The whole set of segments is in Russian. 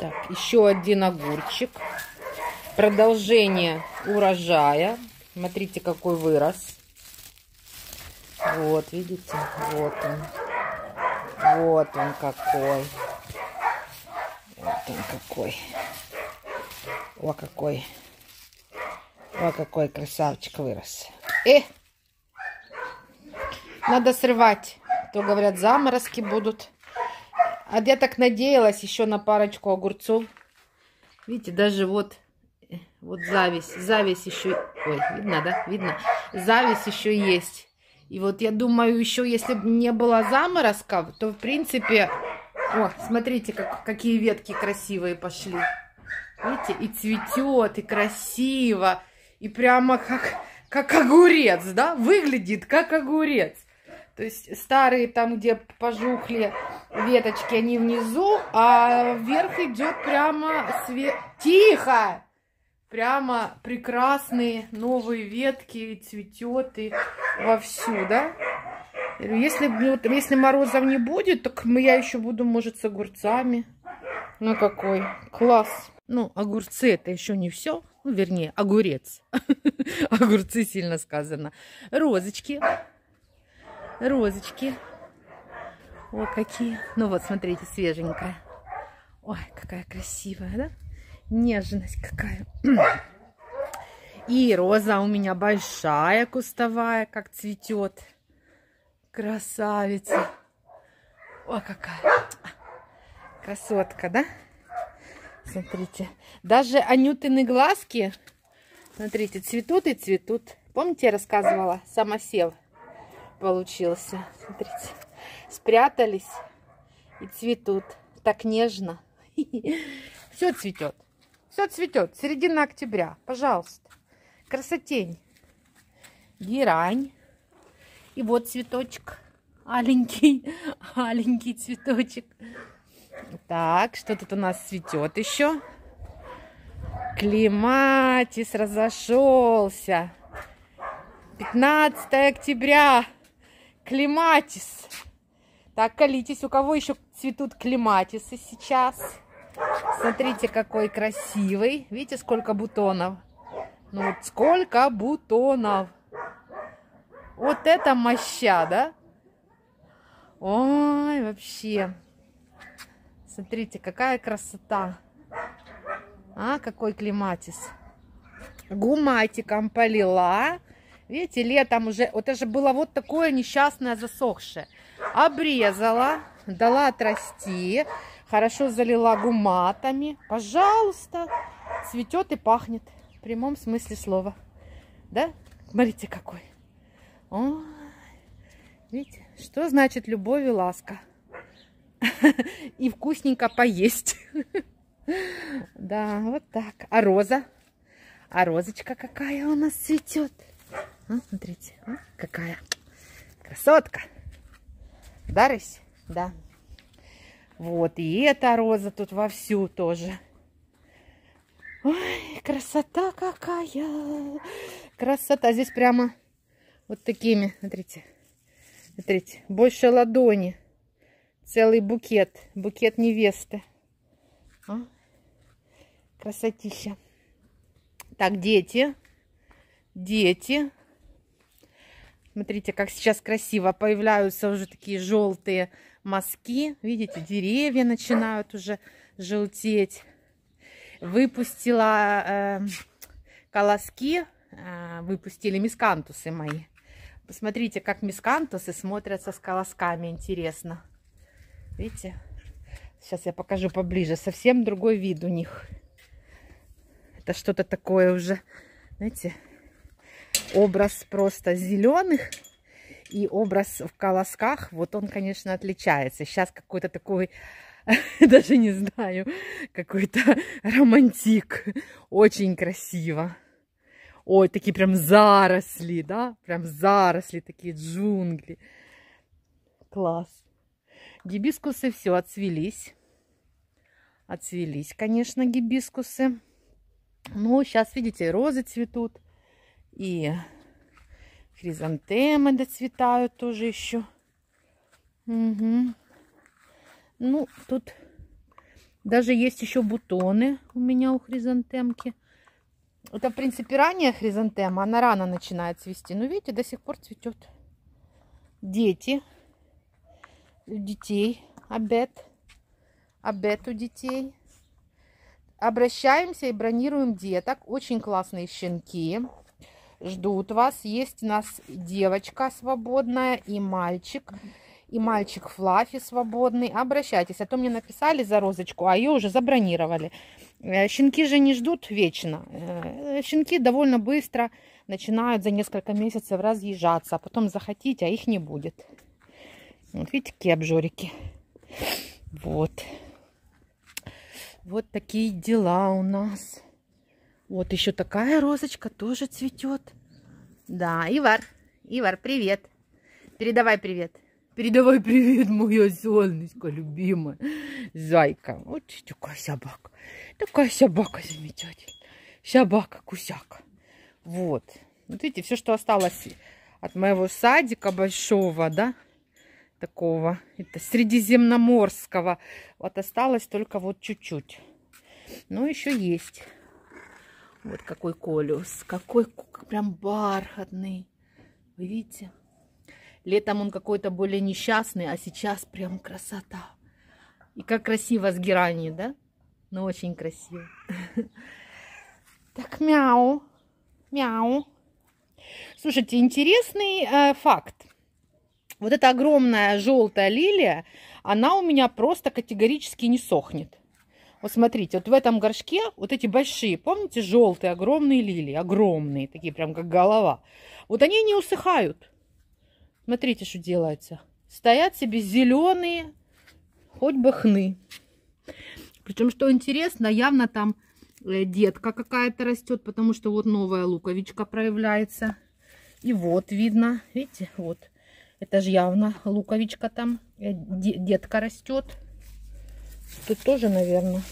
Так, еще один огурчик. Продолжение урожая. Смотрите, какой вырос. Вот, видите? Вот он. Вот он какой. Вот он какой. О, какой. О, какой красавчик вырос. Э! Надо срывать. То, говорят, заморозки будут. А я так надеялась еще на парочку огурцов. Видите, даже вот, э, вот зависть. Зависть еще... Ой, видно, да? Видно? Зависть еще есть. И вот я думаю, еще если бы не было заморозков, то в принципе... О, смотрите, как, какие ветки красивые пошли. Видите, и цветет, и красиво, и прямо как, как огурец, да? Выглядит как огурец. То есть старые там, где пожухли веточки, они внизу, а вверх идет прямо свет... Тихо! Прямо прекрасные новые ветки, цветет и вовсю, да? Если, если морозов не будет, так я еще буду, может, с огурцами. Ну, какой класс. Ну, огурцы это еще не все. Ну, вернее, огурец. Огурцы сильно сказано. Розочки. Розочки. О, какие. Ну вот, смотрите, свеженькая. Ой, какая красивая, да? Нежность какая. И роза у меня большая, кустовая, как цветет. Красавица. О, какая. Красотка, да? Смотрите. Даже анютины глазки, смотрите, цветут и цветут. Помните, я рассказывала? Самосев получился. Смотрите. Спрятались и цветут. Так нежно. Все цветет. Все цветет. Середина октября. Пожалуйста. Красотень. Герань. И вот цветочек. Аленький. Аленький цветочек. Так, что тут у нас цветет еще? Климатис разошелся. 15 октября. Климатис. Так, колитесь, у кого еще цветут климатисы сейчас? Смотрите, какой красивый. Видите, сколько бутонов? Ну вот сколько бутонов. Вот это моща, да? Ой, вообще. Смотрите, какая красота. А, какой климатис. Гуматиком полила. Видите, летом уже, вот это же было вот такое несчастное засохшее. Обрезала, дала отрасти, хорошо залила гуматами. Пожалуйста, цветет и пахнет. В прямом смысле слова. Да? Смотрите, какой. Ой, видите, что значит любовь и ласка? И вкусненько поесть. Да, вот так. А роза? А розочка какая у нас цветет. А, смотрите, какая красотка. Да, Рысь? Да. Вот, и эта роза тут вовсю тоже. Ой, красота какая. Красота. Здесь прямо вот такими, смотрите. Смотрите, больше ладони. Целый букет. Букет невесты. А? Красотища. Так, дети. Дети. Смотрите, как сейчас красиво появляются уже такие желтые мазки. Видите, деревья начинают уже желтеть. Выпустила э, колоски, э, выпустили мискантусы мои. Посмотрите, как мискантусы смотрятся с колосками, интересно. Видите? Сейчас я покажу поближе. Совсем другой вид у них. Это что-то такое уже, знаете, образ просто зеленых и образ в колосках. Вот он, конечно, отличается. Сейчас какой-то такой, даже не знаю, какой-то романтик. Очень красиво. Ой, такие прям заросли, да? Прям заросли, такие джунгли. Класс. Гибискусы все отцвелись. Отцвелись, конечно, гибискусы. Ну, сейчас, видите, розы цветут. И хризантемы доцветают тоже еще. Угу. Ну, тут Даже есть еще бутоны у меня у хризантемки. Это, в принципе, ранняя хризантема. Она рано начинает цвести. Но, видите, до сих пор цветет. Дети. Детей обед. Обед у детей. Обращаемся и бронируем деток. Очень классные щенки. Ждут вас. Есть у нас девочка свободная и мальчик. И мальчик Флафи свободный. Обращайтесь. А то мне написали за розочку, а ее уже забронировали. Э, щенки же не ждут вечно. Э, щенки довольно быстро начинают за несколько месяцев разъезжаться. А потом захотите, а их не будет. Вот видите, какие обжорики. Вот. Вот такие дела у нас. Вот еще такая розочка тоже цветет. Да, Ивар, Ивар, привет. Передавай привет. Передавай привет, моя солнышко любимая. Зайка. Вот такая собака. Такая собака замечательная. Собака-кусяка. Вот. Вот видите, все, что осталось от моего садика большого, да, такого, это средиземноморского. Вот осталось только вот чуть-чуть. Но еще есть. Вот какой колюс. Какой прям бархатный. Вы видите? Летом он какой-то более несчастный, а сейчас прям красота. И как красиво с геранью, да? Ну, очень красиво. Так, мяу. Мяу. Слушайте, интересный э, факт. Вот эта огромная желтая лилия, она у меня просто категорически не сохнет. Вот смотрите, вот в этом горшке вот эти большие, помните, желтые огромные лилии, огромные, такие прям как голова. Вот они не усыхают. Смотрите, что делается. Стоят себе зеленые, хоть бы хны. Причем, что интересно, явно там э, детка какая-то растет, потому что вот новая луковичка проявляется. И вот видно, видите, вот. Это же явно луковичка там, э, детка растет. Тут тоже, наверное.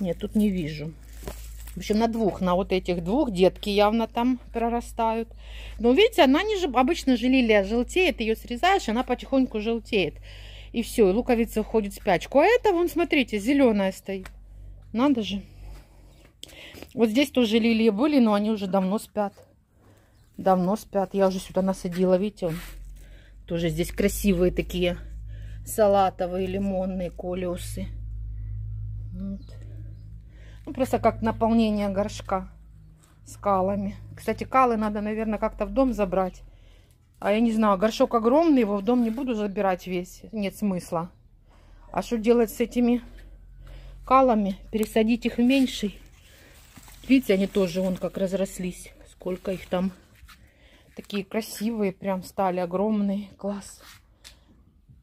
Нет, тут не вижу. В общем, на двух, на вот этих двух детки явно там прорастают. Но видите, она не обычно же лилия желтеет, ее срезаешь, она потихоньку желтеет. И все, и луковица уходит в спячку. А это, вон, смотрите, зеленая стоит. Надо же. Вот здесь тоже лилии были, но они уже давно спят. Давно спят. Я уже сюда насадила, видите, он. Тоже здесь красивые такие салатовые лимонные колеусы. Вот. Ну, просто как наполнение горшка скалами. Кстати, калы надо, наверное, как-то в дом забрать. А я не знаю, горшок огромный, его в дом не буду забирать весь. Нет смысла. А что делать с этими калами? Пересадить их в меньший. Видите, они тоже вон как разрослись. Сколько их там. Такие красивые прям стали, огромные. Класс.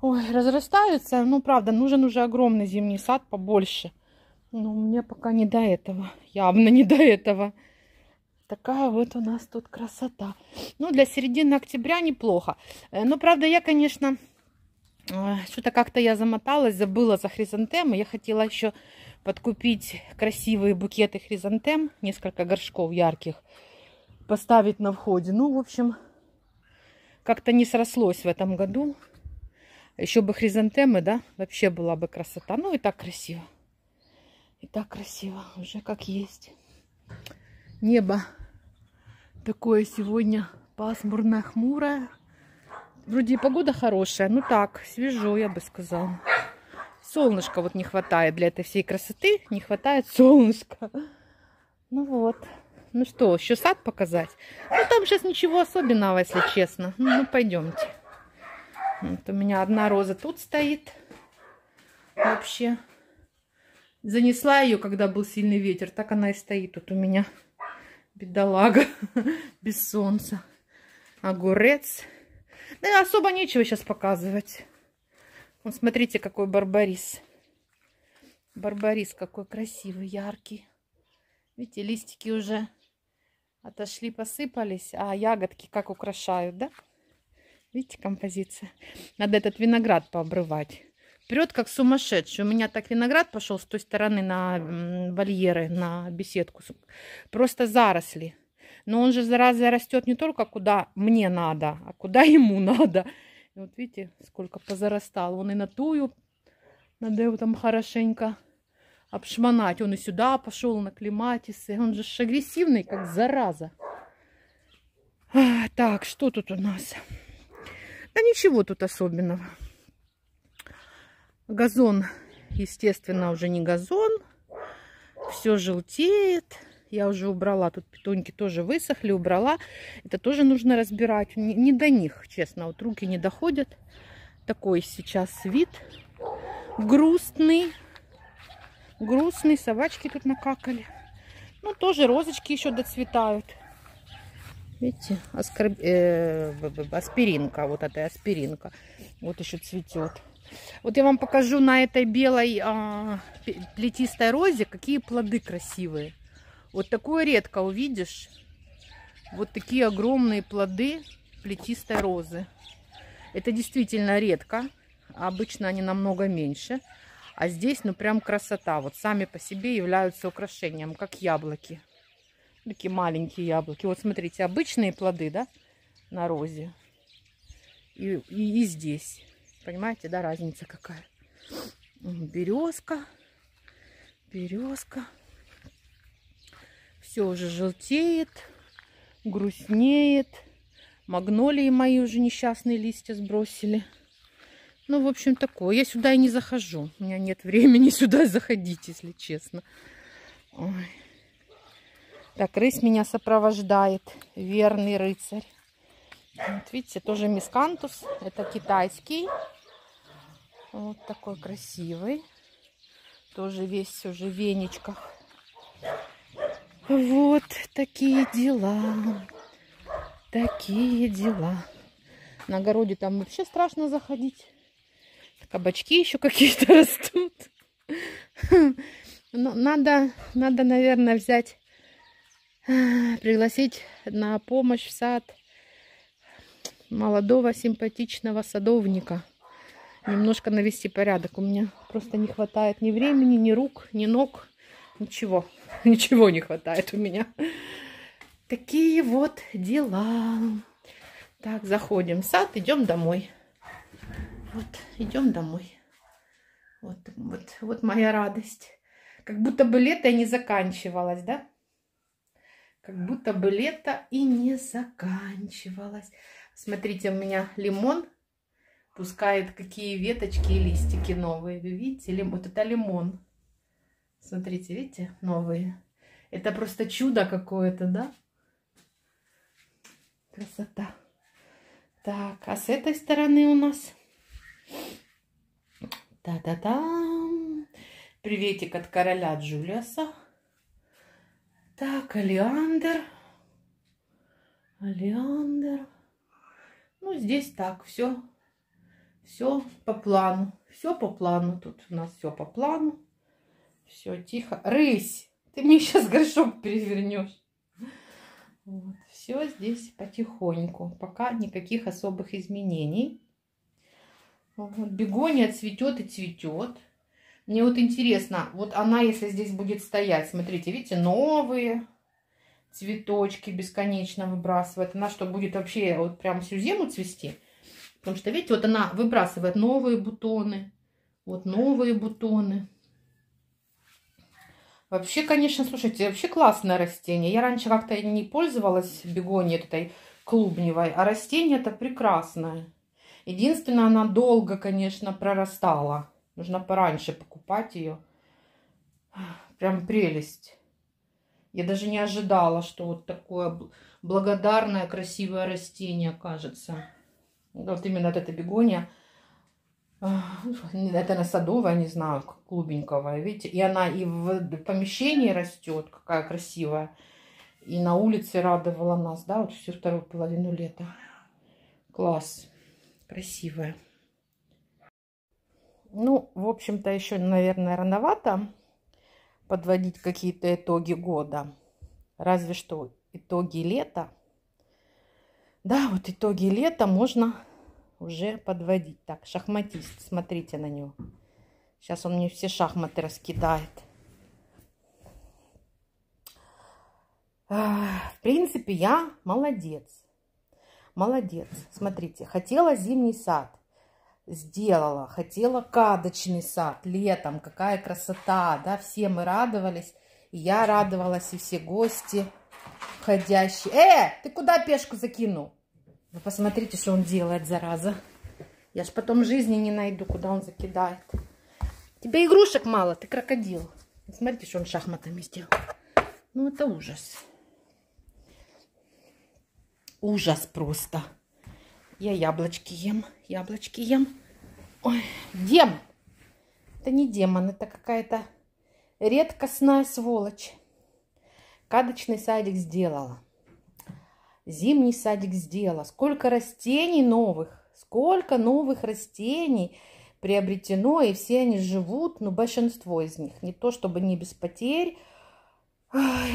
Ой, разрастаются. Ну, правда, нужен уже огромный зимний сад побольше. Но мне пока не до этого. Явно не до этого. Такая вот у нас тут красота. Ну, для середины октября неплохо. Э, но, правда, я, конечно, э, что-то как-то я замоталась, забыла за хризантемы. Я хотела еще подкупить красивые букеты хризантем, несколько горшков ярких, поставить на входе. Ну, в общем, как-то не срослось в этом году. Еще бы хризантемы, да, вообще была бы красота. Ну, и так красиво. И так красиво, уже как есть. Небо такое сегодня пасмурное, хмурое. Вроде и погода хорошая, ну так, свежо, я бы сказала. Солнышка вот не хватает для этой всей красоты, не хватает солнышка. Ну вот. Ну что, еще сад показать? Ну там сейчас ничего особенного, если честно. Ну, ну пойдемте. Вот у меня одна роза тут стоит. Вообще. Занесла ее, когда был сильный ветер. Так она и стоит тут у меня. Бедолага. Без солнца. Огурец. Да особо нечего сейчас показывать. Вот смотрите, какой барбарис. Барбарис какой красивый, яркий. Видите, листики уже отошли, посыпались, а ягодки как украшают, да? Видите, композиция. Надо этот виноград пообрывать. Прет как сумасшедший. У меня так виноград пошел с той стороны на вольеры, на беседку. Просто заросли. Но он же, зараза, растет не только куда мне надо, а куда ему надо. вот видите, сколько позарастал. Он и на тую, надо его там хорошенько обшмонать. Он и сюда пошел на клематисы. Он же агрессивный, как зараза. А, так, что тут у нас? Да ничего тут особенного. Газон, естественно, уже не газон. Все желтеет. Я уже убрала. Тут питоньки тоже высохли, убрала. Это тоже нужно разбирать. Не, не до них, честно. Вот руки не доходят. Такой сейчас вид. Грустный. Грустный. Собачки тут накакали. Ну, тоже розочки еще доцветают. Видите, аскорб... э, аспиринка, вот эта аспиринка. Вот еще цветет. Вот я вам покажу на этой белой а, плетистой розе, какие плоды красивые. Вот такое редко увидишь. Вот такие огромные плоды плетистой розы. Это действительно редко. Обычно они намного меньше. А здесь, ну, прям красота. Вот сами по себе являются украшением, как яблоки. Такие маленькие яблоки. Вот смотрите, обычные плоды, да, на розе. И, и, и здесь. Понимаете, да, разница какая. Березка. Березка. Все уже желтеет, грустнеет. Магнолии мои уже несчастные листья сбросили. Ну, в общем, такое. Я сюда и не захожу. У меня нет времени сюда заходить, если честно. Ой. Так, рысь меня сопровождает. Верный рыцарь. Вот видите, тоже мискантус. Это китайский. Вот такой красивый. Тоже весь уже в веничках. Вот такие дела. Такие дела. На огороде там вообще страшно заходить. Кабачки еще какие-то растут. Но надо, надо, наверное, взять пригласить на помощь в сад молодого симпатичного садовника. Немножко навести порядок. У меня просто не хватает ни времени, ни рук, ни ног. Ничего. Ничего не хватает у меня. Такие вот дела. Так, заходим в сад, идем домой. Вот, идем домой. Вот, вот, вот моя радость. Как будто бы лето не заканчивалось, да? Как будто бы лето и не заканчивалось. Смотрите, у меня лимон пускает какие веточки и листики новые. Вы видите? Вот это лимон. Смотрите, видите? Новые. Это просто чудо какое-то, да? Красота. Так, а с этой стороны у нас... Та-та-та! Приветик от короля Джулиаса. Так, Алиандр. Алиандр. Ну, здесь так, все. Все по плану. Все по плану. Тут у нас все по плану. Все, тихо. Рысь, ты мне сейчас горшок перевернешь. Вот. Все здесь потихоньку. Пока никаких особых изменений. Вот. Бегония цветет и цветет. Мне вот интересно, вот она, если здесь будет стоять, смотрите, видите, новые цветочки бесконечно выбрасывает. Она что, будет вообще вот прям всю зиму цвести? Потому что, видите, вот она выбрасывает новые бутоны. Вот новые бутоны. Вообще, конечно, слушайте, вообще классное растение. Я раньше как-то не пользовалась бегонией этой клубневой, а растение это прекрасное. Единственное, она долго, конечно, прорастала. Нужно пораньше покупать ее. Прям прелесть. Я даже не ожидала, что вот такое благодарное, красивое растение окажется. Вот именно эта бегония. Это на садовая, не знаю, клубеньковая, видите. И она и в помещении растет, какая красивая. И на улице радовала нас, да, вот всю вторую половину лета. Класс. Красивая. Ну, в общем-то, еще, наверное, рановато подводить какие-то итоги года. Разве что итоги лета. Да, вот итоги лета можно уже подводить. Так, шахматист, смотрите на него. Сейчас он мне все шахматы раскидает. В принципе, я молодец. Молодец. Смотрите, хотела зимний сад сделала. Хотела кадочный сад летом, какая красота, да, все мы радовались. И я радовалась, и все гости входящие. Э, ты куда пешку закинул? Вы посмотрите, что он делает, зараза. Я ж потом жизни не найду, куда он закидает. Тебе игрушек мало, ты крокодил. Смотрите, что он шахматами сделал. Ну, это ужас. Ужас просто. Я яблочки ем, яблочки ем. Ой, демон. Это не демон, это какая-то редкостная сволочь. Кадочный садик сделала. Зимний садик сделала. Сколько растений новых. Сколько новых растений приобретено, и все они живут, ну, большинство из них. Не то, чтобы не без потерь.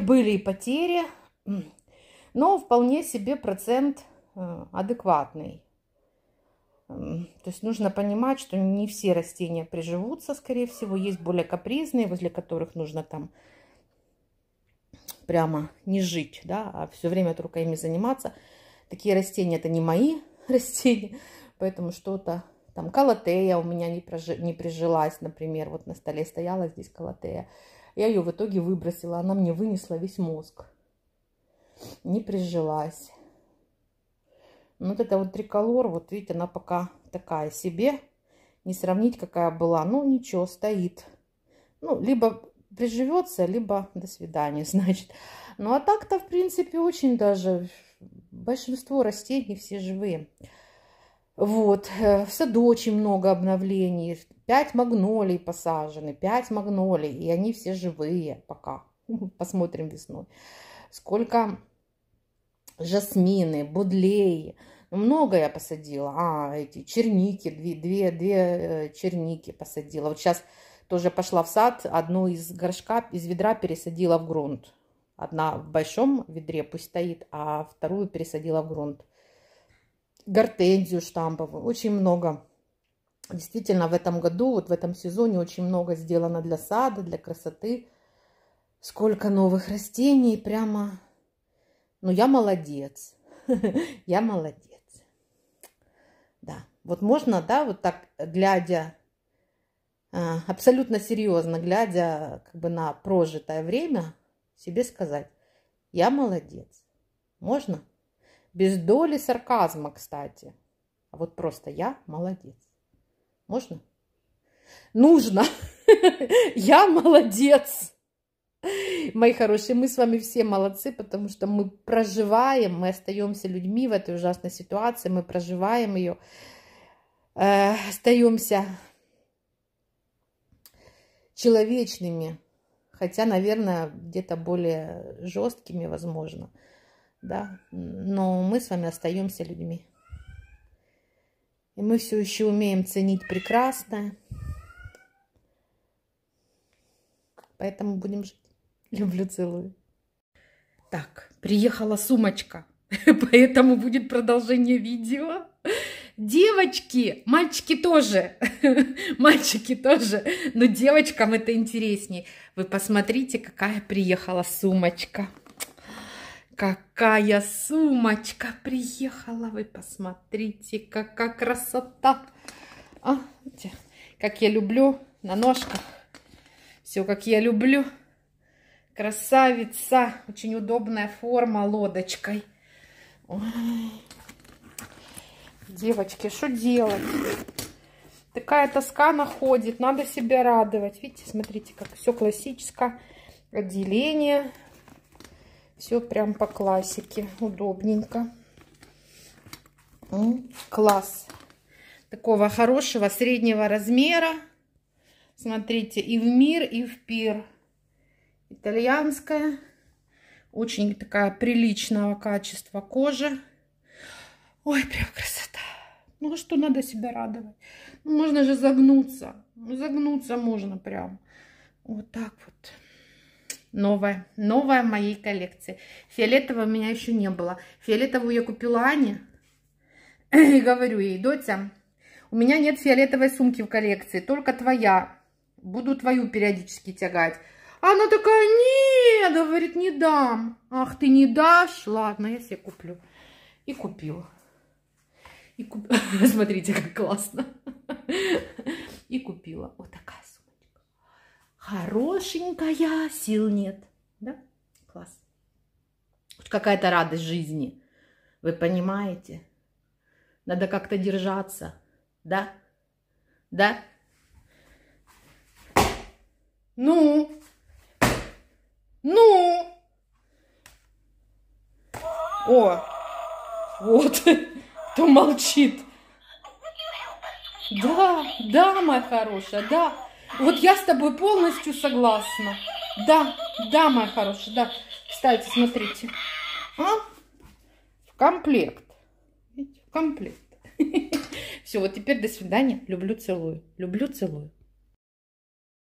Были и потери, но вполне себе процент адекватный. То есть нужно понимать, что не все растения приживутся, скорее всего. Есть более капризные, возле которых нужно там прямо не жить, да, а все время только ими заниматься. Такие растения это не мои растения, поэтому что-то там калатея у меня не, прожи, не прижилась, например, вот на столе стояла здесь калатея. Я ее в итоге выбросила, она мне вынесла весь мозг. Не прижилась. Ну, вот это вот триколор, вот видите, она пока такая себе. Не сравнить, какая была. Ну, ничего, стоит. Ну, либо приживется, либо до свидания, значит. Ну, а так-то, в принципе, очень даже большинство растений все живые. Вот, э, в саду очень много обновлений. Пять магнолий посажены, пять магнолий, и они все живые пока. Посмотрим весной. Сколько жасмины, будлеи. Ну, много я посадила. А, эти черники, две, две, две э, черники посадила. Вот сейчас тоже пошла в сад, одну из горшка, из ведра пересадила в грунт. Одна в большом ведре пусть стоит, а вторую пересадила в грунт. Гортензию штамповую, очень много. Действительно, в этом году, вот в этом сезоне очень много сделано для сада, для красоты. Сколько новых растений, прямо ну, я молодец. Я молодец. Да. Вот можно, да, вот так, глядя, а, абсолютно серьезно, глядя как бы на прожитое время, себе сказать, я молодец. Можно? Без доли сарказма, кстати. А вот просто я молодец. Можно? Нужно. Я молодец. Мои хорошие, мы с вами все молодцы, потому что мы проживаем, мы остаемся людьми в этой ужасной ситуации, мы проживаем ее, э, остаемся человечными, хотя, наверное, где-то более жесткими, возможно, да, но мы с вами остаемся людьми. И мы все еще умеем ценить прекрасное. Поэтому будем жить. Люблю, целую. Так, приехала сумочка, поэтому будет продолжение видео. Девочки, мальчики тоже, мальчики тоже, но девочкам это интересней. Вы посмотрите, какая приехала сумочка. Какая сумочка приехала, вы посмотрите, какая красота. А, как я люблю на ножках. Все, как я люблю. Красавица. Очень удобная форма лодочкой. Ой. Девочки, что делать? Такая тоска находит. Надо себя радовать. Видите, смотрите, как все классическое. Отделение. Все прям по классике. Удобненько. Класс. Такого хорошего среднего размера. Смотрите, и в мир, и в пир итальянская. Очень такая приличного качества кожа. Ой, прям красота. Ну, а что надо себя радовать? Ну, можно же загнуться. Ну, загнуться можно прям. Вот так вот. Новая. Новая моей коллекции. Фиолетового у меня еще не было. Фиолетовую я купила Ане. И говорю ей, Дотя, у меня нет фиолетовой сумки в коллекции, только твоя. Буду твою периодически тягать. Она такая, нет, говорит, не дам. Ах, ты не дашь? Ладно, я себе куплю. И купила. И куп... Смотрите, как классно. И купила. Вот такая сумочка. Хорошенькая, сил нет. Да? Класс. Какая-то радость жизни. Вы понимаете? Надо как-то держаться. Да? Да? Ну? Ну? О, вот, кто молчит. Да, да, моя хорошая, да. Вот я с тобой полностью согласна. Да, да, моя хорошая, да. Кстати, смотрите. А? В комплект. В комплект. Все, вот теперь до свидания. Люблю, целую. Люблю, целую.